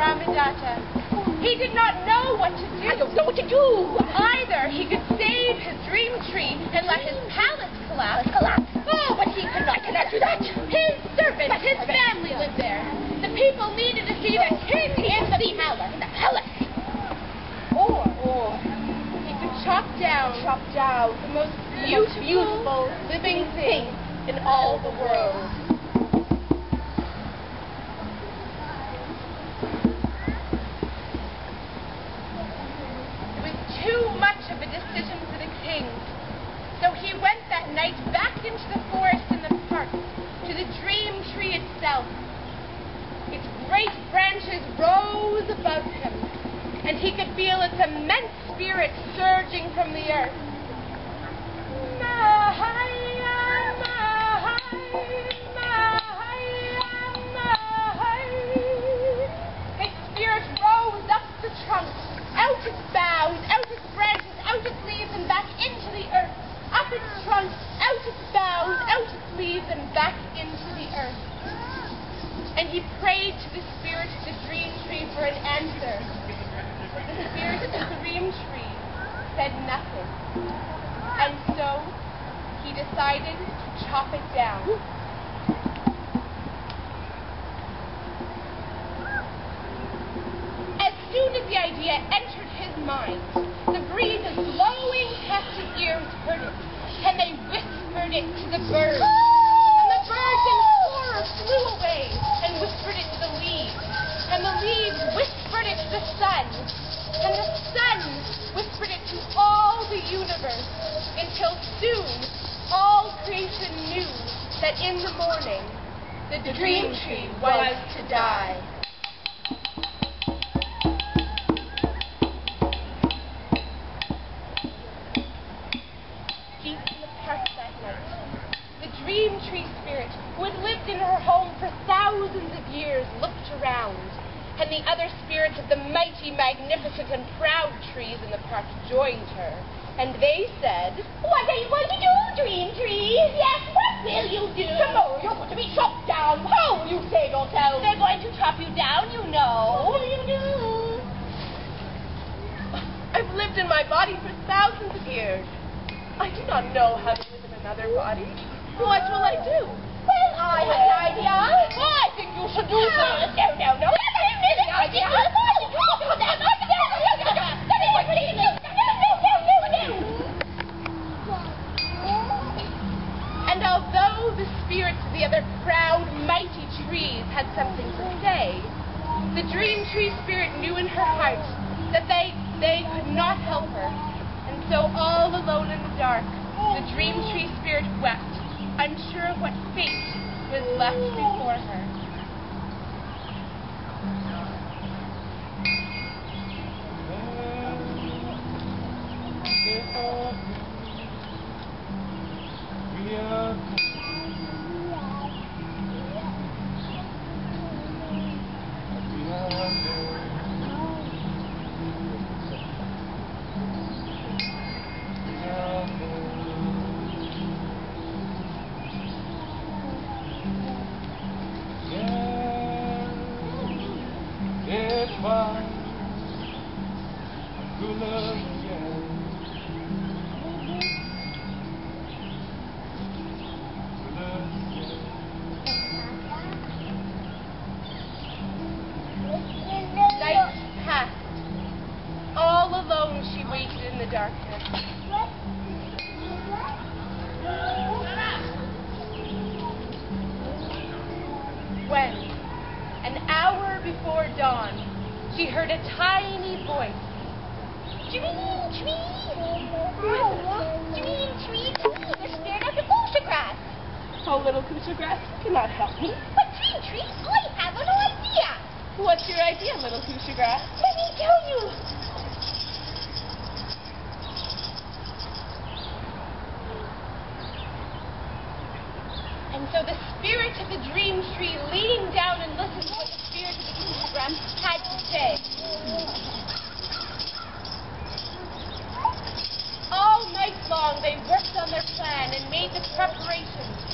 Brahmadatta. He did not know what to do. I don't know what to do. Either he could save his dream tree and let his palace collapse. Collapse. Oh, but he could not. I cannot do that. His servants, his family lived there. The people needed to see the king in the palace. In the palace. Or, or he could chop down, chop down the most beautiful, beautiful living thing in all the world. It was too much of a decision for the king. So he night back into the forest and the park, to the dream tree itself. Its great branches rose above him, and he could feel its immense spirit surging from the earth. He prayed to the spirit of the dream tree for an answer. The spirit of the dream tree said nothing. And so he decided to chop it down. As soon as the idea entered his mind, the breezes blowing past his ears heard it, and they whispered it to the birds. And the birds in horror flew away and whispered it to the leaves, and the leaves whispered it to the sun, and the sun whispered it to all the universe, until soon all creation knew that in the morning the dream tree was to die. Deep in the park that night, the dream tree spirit, who had lived in her home for thousands of years, looked around, and the other spirits of the mighty, magnificent, and proud trees in the park joined her. And they said, What are you going to do, dream trees? Yes, what will you do? Tomorrow you're going to be chopped down. How will you save yourself? They're going to chop you down, you know. What will you do? I've lived in my body for thousands of years. I do not know how to live in another body. What will I do? I have an idea. I think you should do this. No, no, no. That's an amazing idea. And although the spirits of the other proud, mighty trees had something to say, the dream tree spirit knew in her heart that they, they could not help her. And so all alone in the dark, the dream tree spirit wept, unsure of what fate was left before her. All alone she waited in the darkness. When, an hour before dawn, she heard a tiny voice. Dream tree. Dream tree. They're scared of the bullshit grass. Oh, little Kusha Grass, you cannot help me. But dream tree, I have an idea. What's your idea, little Kusha Grass? Let me tell you. And so the spirit of the dream tree leaned down and listened to what the spirit of the Kusha Say. All night long they worked on their plan and made the preparations